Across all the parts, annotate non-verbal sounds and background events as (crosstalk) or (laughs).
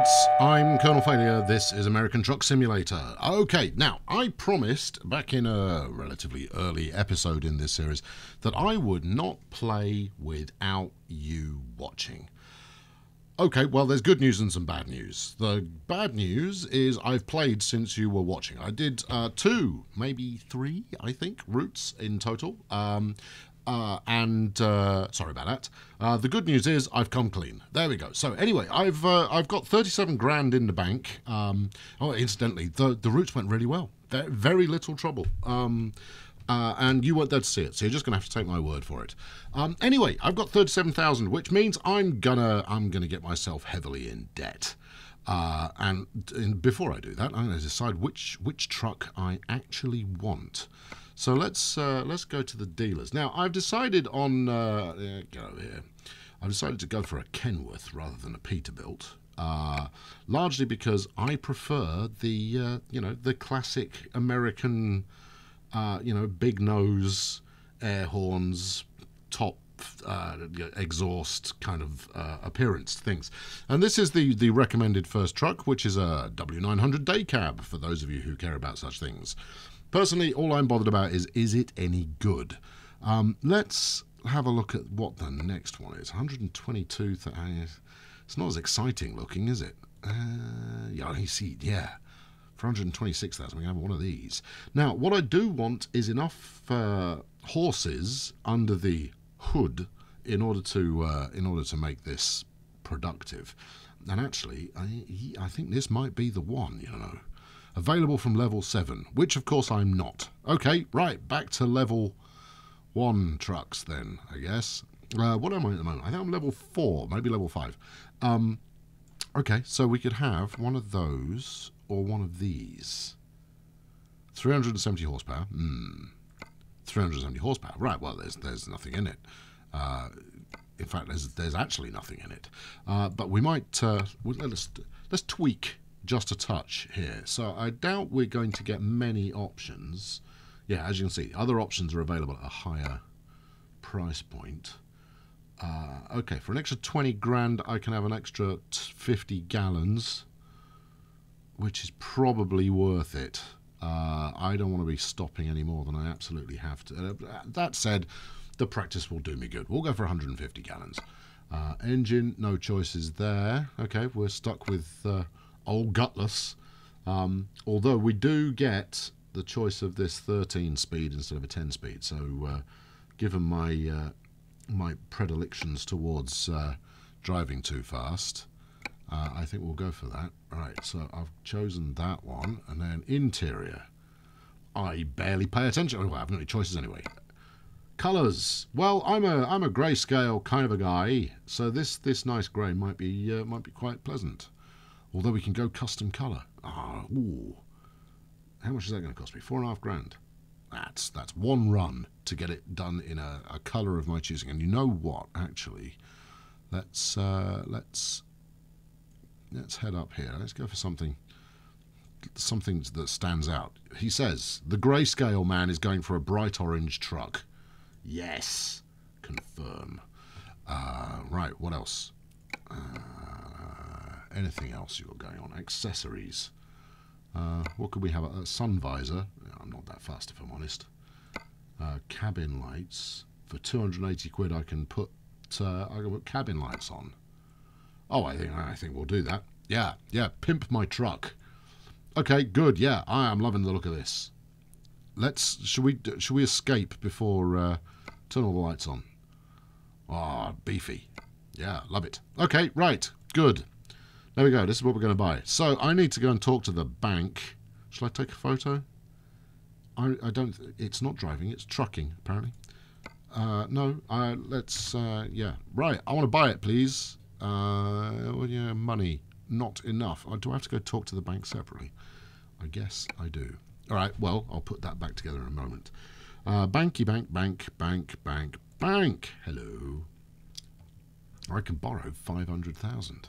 mates, I'm Colonel Failure. This is American Truck Simulator. Okay, now, I promised back in a relatively early episode in this series that I would not play without you watching. Okay, well, there's good news and some bad news. The bad news is I've played since you were watching. I did uh, two, maybe three, I think, routes in total. Um, uh, and uh, sorry about that. Uh, the good news is I've come clean. There we go. So anyway, I've uh, I've got 37 grand in the bank. Um, oh, incidentally, the the routes went really well. very little trouble. Um, uh, and you weren't there to see it, so you're just gonna have to take my word for it. Um, anyway, I've got 37,000, which means I'm gonna I'm gonna get myself heavily in debt. Uh, and, and before I do that, I'm to decide which which truck I actually want. So let's uh, let's go to the dealers. Now I've decided on uh, here. I've decided to go for a Kenworth rather than a Peterbilt. Uh, largely because I prefer the uh, you know the classic American uh, you know big nose, air horns, top uh, exhaust kind of uh, appearance things. And this is the, the recommended first truck, which is a W900 day cab for those of you who care about such things. Personally, all I'm bothered about is is it any good? Um, let's have a look at what the next one is. 122. It's not as exciting looking, is it? Uh, yeah, you see, yeah. For 126,000, we have one of these. Now, what I do want is enough uh, horses under the hood in order to uh, in order to make this productive. And actually, I, I think this might be the one. You know. Available from level 7, which of course I'm not. Okay, right, back to level 1 trucks then, I guess. Uh, what am I at the moment? I think I'm level 4, maybe level 5. Um, okay, so we could have one of those or one of these. 370 horsepower. Hmm. 370 horsepower. Right, well, there's there's nothing in it. Uh, in fact, there's there's actually nothing in it. Uh, but we might uh, let's let's tweak just a touch here. So I doubt we're going to get many options. Yeah, as you can see, other options are available at a higher price point. Uh, okay, for an extra 20 grand, I can have an extra 50 gallons, which is probably worth it. Uh, I don't want to be stopping any more than I absolutely have to. Uh, that said, the practice will do me good. We'll go for 150 gallons. Uh, engine, no choices there. Okay, we're stuck with uh, old gutless. Um, although we do get the choice of this 13 speed instead of a 10 speed. So, uh, given my uh, my predilections towards uh, driving too fast, uh, I think we'll go for that. Right, so I've chosen that one, and then interior. I barely pay attention. Well, I haven't any choices anyway. Colours. Well, I'm a I'm a grayscale kind of a guy, so this this nice grey might be uh, might be quite pleasant. Although we can go custom colour. Ah, ooh. How much is that going to cost me? Four and a half grand. That's that's one run to get it done in a, a colour of my choosing. And you know what? Actually, let's uh, let's let's head up here. Let's go for something something that stands out. He says the grayscale man is going for a bright orange truck. Yes, confirm. Uh, right, what else? Uh, anything else you're going on? Accessories. Uh, what could we have? A sun visor. I'm not that fast, if I'm honest. Uh, cabin lights. For 280 quid, I can put uh, I can put cabin lights on. Oh, I think I think we'll do that. Yeah, yeah. Pimp my truck. Okay, good. Yeah, I am loving the look of this. Let's. Should we? Should we escape before uh, turn all the lights on? Ah, oh, beefy. Yeah, love it. Okay, right. Good. There we go. This is what we're going to buy. So I need to go and talk to the bank. Shall I take a photo? I, I don't. It's not driving. It's trucking, apparently. Uh, no. Uh, let's. Uh, yeah. Right. I want to buy it, please. Uh, well, yeah, money. Not enough. Uh, do I have to go talk to the bank separately? I guess I do. All right. Well, I'll put that back together in a moment. Banky bank bank bank bank bank. Hello. I can borrow five hundred thousand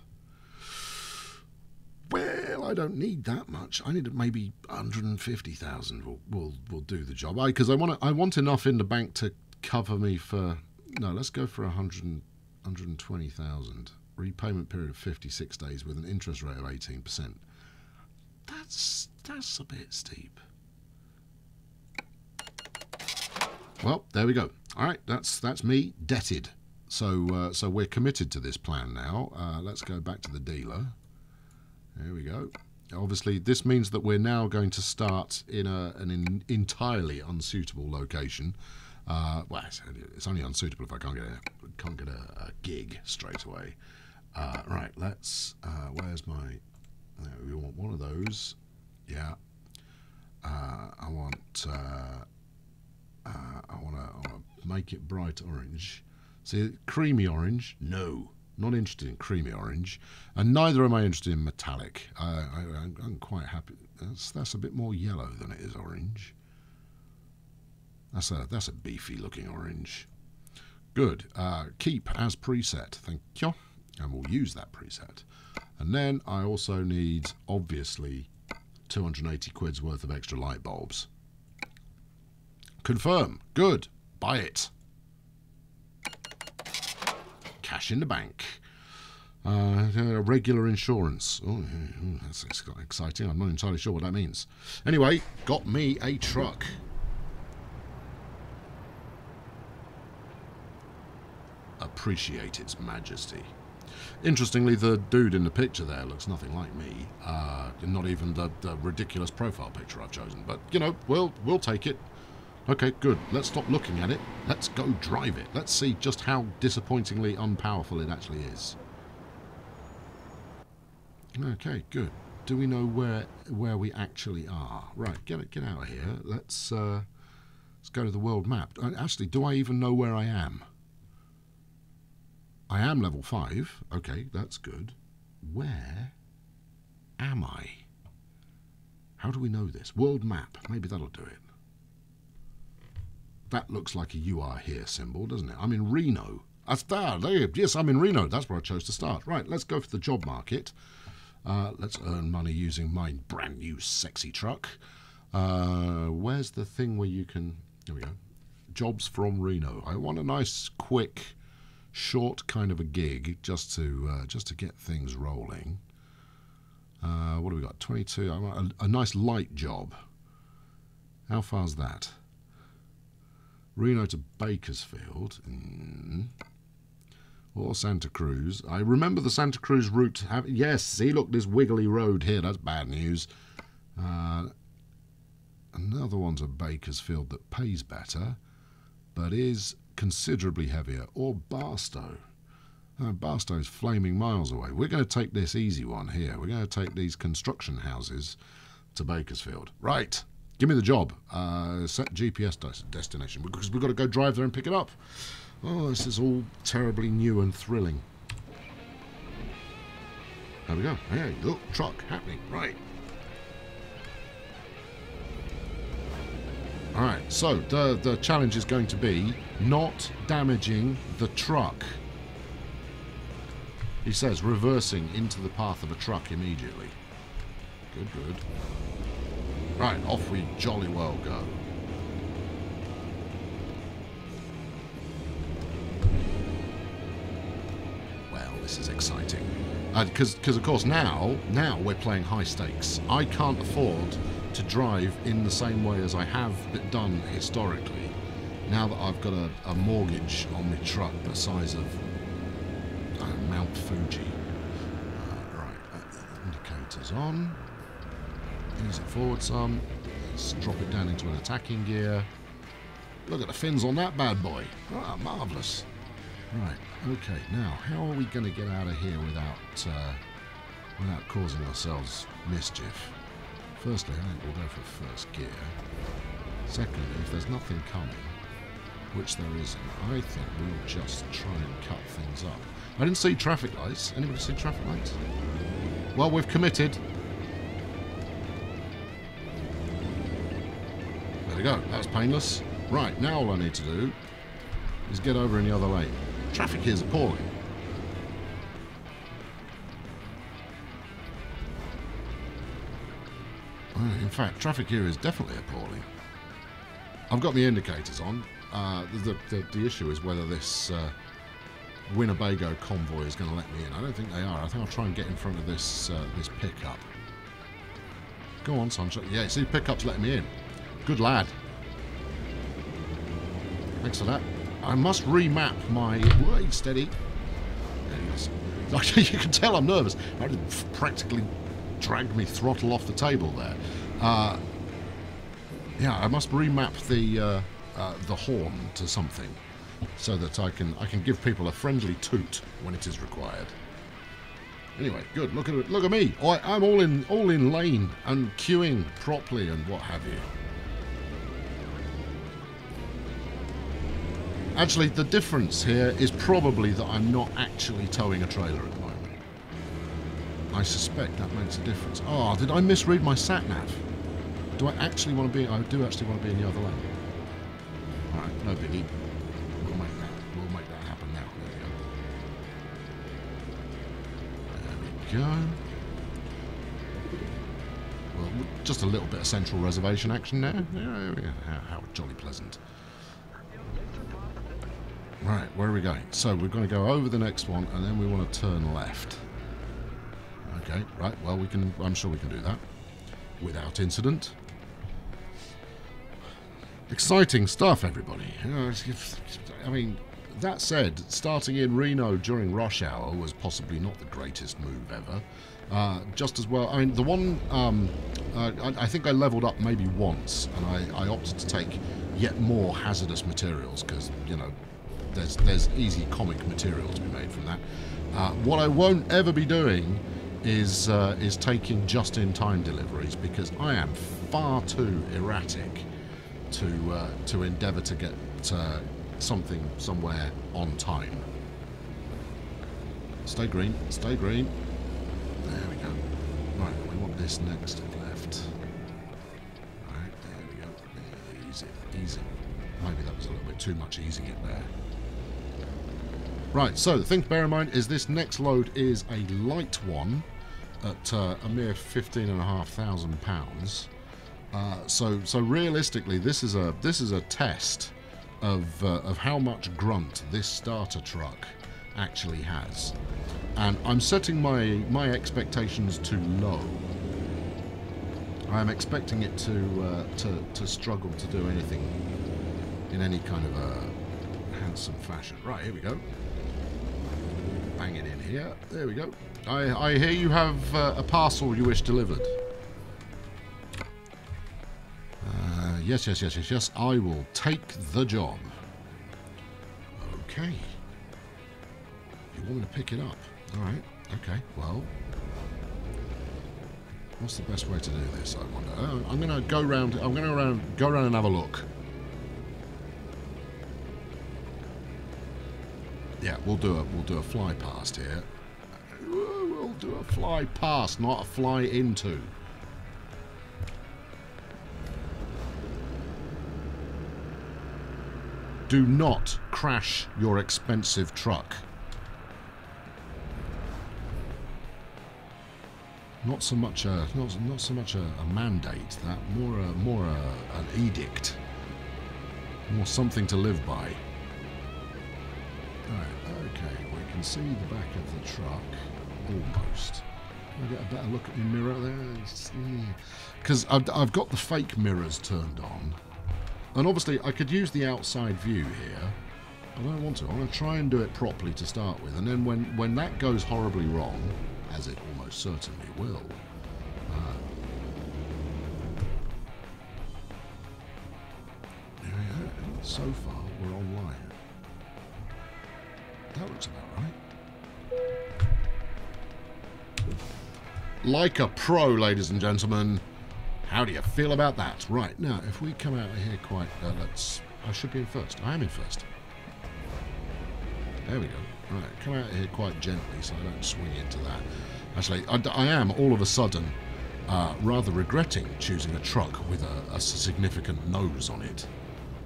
well, I don't need that much. I need maybe 150,000 will, will will do the job. Because I, I want I want enough in the bank to cover me for. No, let's go for 100, 120,000. repayment period of 56 days with an interest rate of 18%. That's that's a bit steep. Well, there we go. All right, that's that's me debted. So uh, so we're committed to this plan now. Uh, let's go back to the dealer. There we go. Obviously, this means that we're now going to start in a, an in, entirely unsuitable location. Uh, well, it's, it's, only unsuitable if I can't get a, can't get a, a gig straight away. Uh, right, let's. Uh, where's my? we want one of those. Yeah. Uh, I want. Uh, uh, I want to make it bright orange. See, creamy orange? No, not interested in creamy orange, and neither am I interested in metallic. I, am quite happy. That's that's a bit more yellow than it is orange. That's a that's a beefy looking orange. Good. Uh, keep as preset. Thank you. And we'll use that preset. And then I also need, obviously, 280 quid's worth of extra light bulbs. Confirm. Good. Buy it. Cash in the bank. Uh, regular insurance. Oh, that's exciting. I'm not entirely sure what that means. Anyway, got me a truck. Appreciate its majesty. Interestingly, the dude in the picture there looks nothing like me. Uh, not even the, the ridiculous profile picture I've chosen. But, you know, we'll, we'll take it. Okay, good. Let's stop looking at it. Let's go drive it. Let's see just how disappointingly unpowerful it actually is. Okay, good. Do we know where where we actually are? Right, get it, get out of here. Let's uh, let's go to the world map. Uh, actually, do I even know where I am? I am level five. Okay, that's good. Where am I? How do we know this? World map. Maybe that'll do it. That looks like a you are here symbol, doesn't it? I'm in Reno. That's there. Yes, I'm in Reno. That's where I chose to start. Right, let's go for the job market. Uh, let's earn money using my brand new sexy truck. Uh, where's the thing where you can... Here we go. Jobs from Reno. I want a nice, quick, short kind of a gig just to uh, just to get things rolling. Uh, what do we got? 22. I want a, a nice light job. How far's that? Reno to Bakersfield. Mm. Or Santa Cruz. I remember the Santa Cruz route. Have, yes, see, look, this wiggly road here. That's bad news. Uh, another one to Bakersfield that pays better, but is considerably heavier. Or Barstow. Uh, Barstow's flaming miles away. We're going to take this easy one here. We're going to take these construction houses to Bakersfield. Right. Give me the job. Uh, set GPS destination because we've got to go drive there and pick it up. Oh, this is all terribly new and thrilling. There we go. Hey, look, truck happening. Right. All right, so the, the challenge is going to be not damaging the truck. He says reversing into the path of a truck immediately. Good, good. Right, off we jolly well go. Well, this is exciting. Because, uh, of course, now, now we're playing high stakes. I can't afford to drive in the same way as I have done historically. Now that I've got a, a mortgage on my truck the size of uh, Mount Fuji. Uh, right, uh, indicators on. Ease it forward some. Let's drop it down into an attacking gear. Look at the fins on that bad boy. Ah, marvellous. Right, okay, now, how are we going to get out of here without, uh, without causing ourselves mischief? Firstly, I think we'll go for first gear. Secondly, if there's nothing coming, which there isn't, I think we'll just try and cut things up. I didn't see traffic lights. Anybody see traffic lights? Well, we've committed. We go. That was painless. Right, now all I need to do is get over in the other lane. Traffic here is appalling. In fact, traffic here is definitely appalling. I've got the indicators on. Uh, the, the, the, issue is whether this uh, Winnebago convoy is going to let me in. I don't think they are. I think I'll try and get in front of this uh, this pickup. Go on, Sunshine. Yeah, see, pickup's letting me in. Good lad. Thanks for that. I must remap my... Wait, steady. (laughs) You can tell I'm nervous. I practically dragged me throttle off the table there. Uh, yeah, I must remap the uh, uh, the horn to something so that I can I can give people a friendly toot when it is required. Anyway, good. Look at. Look at me. I, I'm all in all in lane and queuing properly and what have you. Actually, the difference here is probably that I'm not actually towing a trailer at the moment. I suspect that makes a difference. Oh, did I misread my sat nav? Do I actually want to be... I do actually want to be in the other lane. Alright, no biggie. We'll make that, we'll make that happen now. There we go. There we go. Well, just a little bit of central reservation action there. Yeah, how jolly pleasant. Right, where are we going? So we're going to go over the next one, and then we want to turn left. Okay, right. Well, we can. I'm sure we can do that without incident. Exciting stuff, everybody. I mean, that said, starting in Reno during rush hour was possibly not the greatest move ever. Uh, just as well, I mean, the one, um, uh, I, I, think I leveled up maybe once, and I, I opted to take yet more hazardous materials because, you know, there's there's easy comic material to be made from that. Uh, what I won't ever be doing is uh, is taking just-in-time deliveries because I am far too erratic to uh, to endeavour to get uh, something somewhere on time. Stay green, stay green. There we go. Right, we want this next left. Right, there we go. Easy, easy. Maybe that was a little bit too much easing it there. Right, so the thing to bear in mind is this next load is a light one at uh, a mere fifteen and a half thousand pounds. Uh, so, so realistically, this is a this is a test of uh, of how much grunt this starter truck actually has, and I'm setting my my expectations too low. I'm expecting it to uh, to to struggle to do anything in any kind of a handsome fashion. Right, here we go bang it in here. There we go. I, I hear you have uh, a parcel you wish delivered. Uh, yes, yes, yes, yes, yes. I will take the job. Okay. You want me to pick it up? All right. Okay. Well, what's the best way to do this? I wonder. I'm going to go round. I'm going to go around and have a look. Yeah, we'll do a we'll do a fly past here. We'll do a fly past, not a fly into. Do not crash your expensive truck. Not so much a not, not so much a, a mandate that more a, more a, an edict, more something to live by. Right, okay, we can see the back of the truck, almost. Can I get a better look at the mirror there? Because I've, I've got the fake mirrors turned on. And obviously I could use the outside view here. I don't want to. I want to try and do it properly to start with. And then when, when that goes horribly wrong, as it almost certainly will, uh, so far we're online. That looks about right. Like a pro, ladies and gentlemen. How do you feel about that? Right, now, if we come out of here quite... Uh, let's... I should be in first. I am in first. There we go. Right, come out of here quite gently so I don't swing into that. Actually, I, I am, all of a sudden, uh, rather regretting choosing a truck with a, a, significant nose on it.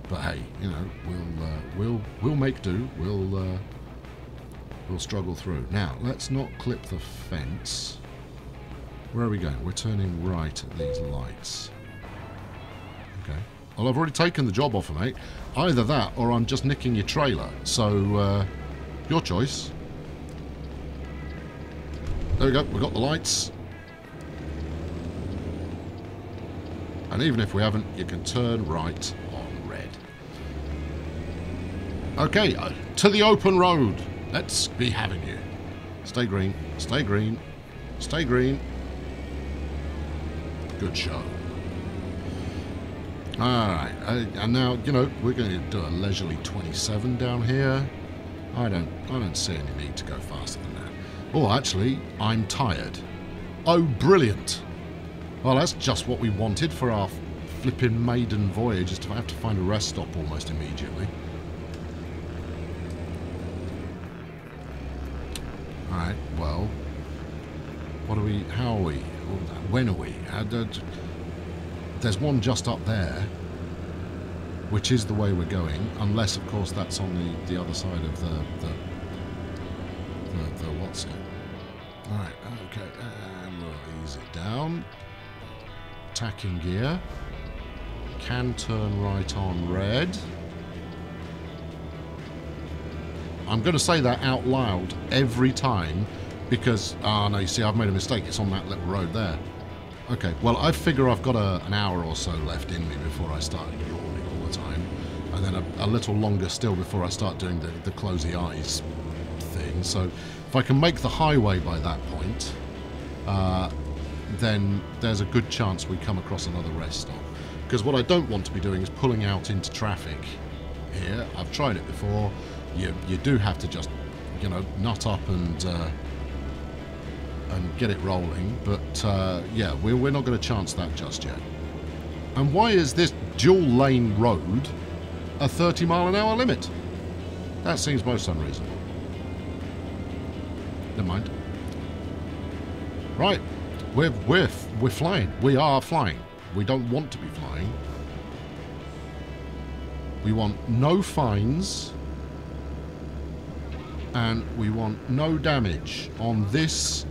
But hey, you know, we'll uh, we'll we'll make do. We'll uh, we'll struggle through. Now, let's not clip the fence. Where are we going? We're turning right at these lights. Okay. Well, I've already taken the job offer, mate. Either that, or I'm just nicking your trailer. So, uh, Your choice. There we go. We've got the lights. And even if we haven't, you can turn right on red. Okay, uh, to the open road. Let's be having you. Stay green. Stay green. Stay green. Good show. Alright, uh, and now, you know, we're going to do a leisurely 27 down here. I don't, I don't see any need to go faster than that. Oh, actually, I'm tired. Oh, brilliant. Well, that's just what we wanted for our flipping maiden voyage, is to have to find a rest stop almost immediately. Alright, well, what are we, how are we, when are we? there's one just up there, which is the way we're going, unless, of course, that's on the, the other side of the, the, the, the what's it? Alright, okay, and we'll ease it down. Tacking gear. Can turn right on red. I'm going to say that out loud every time because, ah, oh, no, you see, I've made a mistake. It's on that little road there. Okay, well, I figure I've got a, an hour or so left in me before I start yawning all the time. And then a, a little longer still before I start doing the, the closey eyes thing. So if I can make the highway by that point, uh, then there's a good chance we come across another rest stop. Because what I don't want to be doing is pulling out into traffic here. I've tried it before. You, you do have to just, you know, nut up and... Uh, and get it rolling. But uh, yeah, we're, we're not going to chance that just yet. And why is this dual lane road a 30 mile an hour limit? That seems most unreasonable. Never mind. Right, we're, we're, we're flying. We are flying. We don't want to be flying. We want no fines and we want no damage on this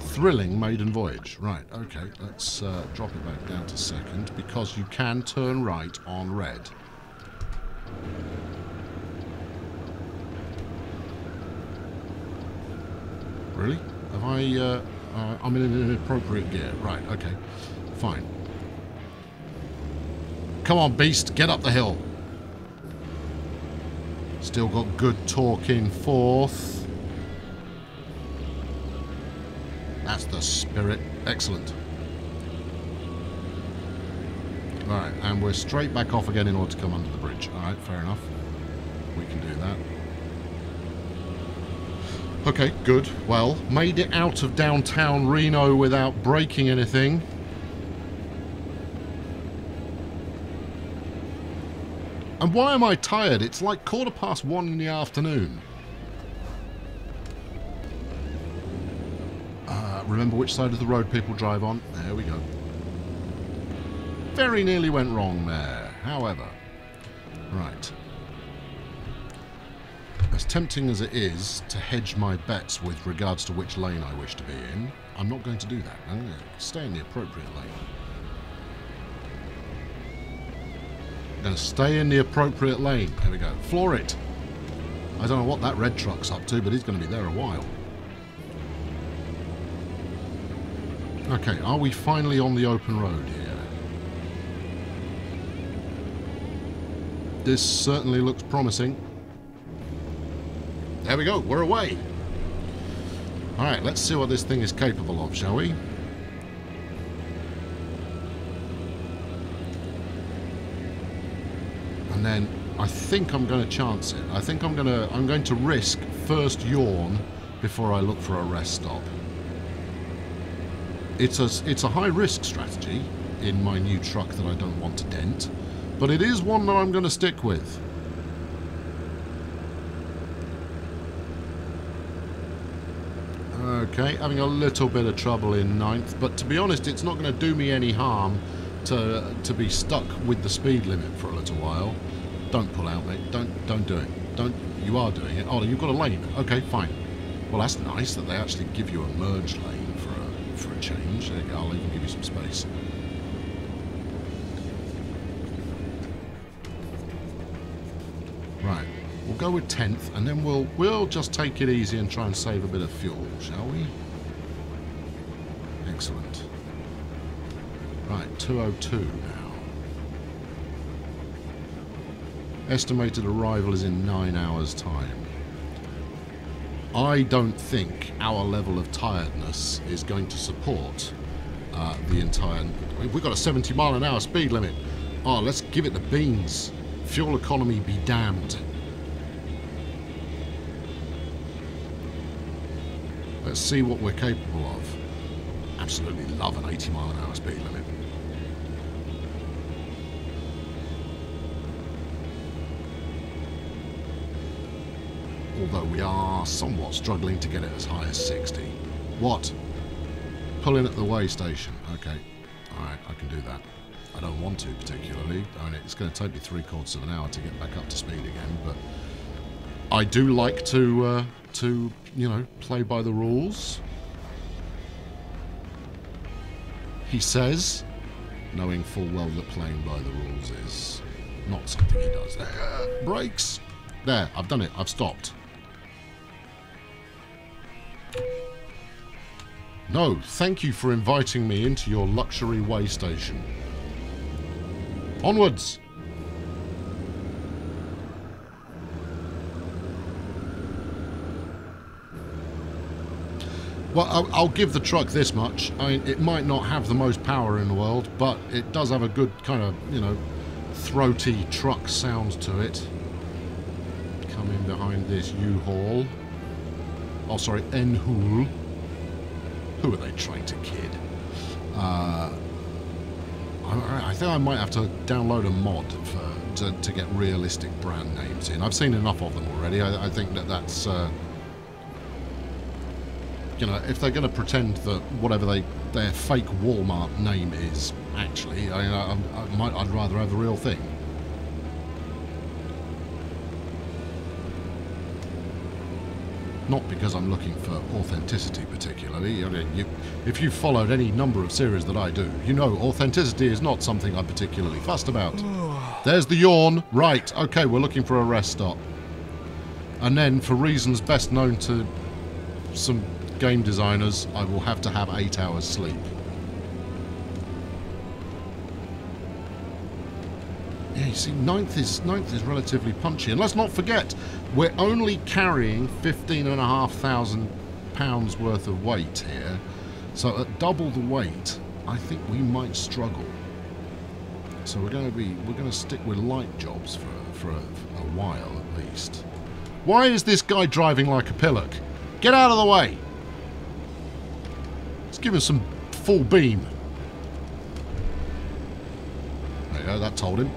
thrilling maiden voyage. Right, okay, let's uh, drop it back down to second because you can turn right on red. Really? Have I... Uh, uh, I'm in an inappropriate gear. Right, okay. Fine. Come on, beast, get up the hill. Still got good torque in fourth. That's the spirit. Excellent. Right, and we're straight back off again in order to come under the bridge. Alright, fair enough. We can do that. Okay, good. Well, made it out of downtown Reno without breaking anything. And why am I tired? It's like quarter past one in the afternoon. Uh, remember which side of the road people drive on. There we go. Very nearly went wrong there. However, right. As tempting as it is to hedge my bets with regards to which lane I wish to be in, I'm not going to do that. I'm going to stay in the appropriate lane. To stay in the appropriate lane. There we go. Floor it. I don't know what that red truck's up to, but he's going to be there a while. Okay, are we finally on the open road here? This certainly looks promising. There we go, we're away. Alright, let's see what this thing is capable of, shall we? And then I think I'm going to chance it. I think I'm going to I'm going to risk first yawn before I look for a rest stop. It's a, it's a high-risk strategy in my new truck that I don't want to dent, but it is one that I'm going to stick with. Okay, having a little bit of trouble in ninth, but to be honest, it's not going to do me any harm to to be stuck with the speed limit for a little while. Don't pull out, mate. Don't don't do it. Don't. You are doing it. Oh, you've got a lane. Okay, fine. Well, that's nice that they actually give you a merge lane for a change. I'll even give you some space. Right, we'll go with 10th, and then we'll we'll just take it easy and try and save a bit of fuel, shall we? Excellent. Right, 202 now. Estimated arrival is in nine hours' time. I don't think our level of tiredness is going to support uh, the entire... We've got a 70 mile an hour speed limit. Oh, let's give it the beans. Fuel economy be damned. Let's see what we're capable of. Absolutely love an 80 mile an hour speed limit. although we are somewhat struggling to get it as high as 60. What? Pulling at the way station. Okay. Alright, I can do that. I don't want to particularly. I mean, it's going to take me three quarters of an hour to get back up to speed again, but I do like to, uh, to you know, play by the rules. He says, knowing full well that playing by the rules is not something he does. Uh, brakes. There, I've done it. I've stopped. No, thank you for inviting me into your luxury way station. Onwards! Well, I'll, I'll, give the truck this much. I mean, it might not have the most power in the world, but it does have a good kind of, you know, throaty truck sound to it. Coming behind this U-Haul. Oh, sorry, N-Hool. Who are they trying to kid? Uh, I, I, think I might have to download a mod for, to, to, get realistic brand names in. I've seen enough of them already. I, I think that that's... Uh, you know, if they're going to pretend that whatever they their fake Walmart name is actually, I, I, I might, I'd rather have the real thing. not because I'm looking for authenticity particularly. I mean, you, if you've followed any number of series that I do, you know authenticity is not something I'm particularly fussed about. (sighs) There's the yawn. Right, okay, we're looking for a rest stop. And then, for reasons best known to some game designers, I will have to have eight hours sleep. Yeah, you see, ninth is ninth is relatively punchy, and let's not forget we're only carrying fifteen and a half thousand pounds worth of weight here, so at double the weight, I think we might struggle. So we're going to be we're going to stick with light jobs for for a, a while at least. Why is this guy driving like a pillock? Get out of the way! Give him some full beam. There you go, that told him.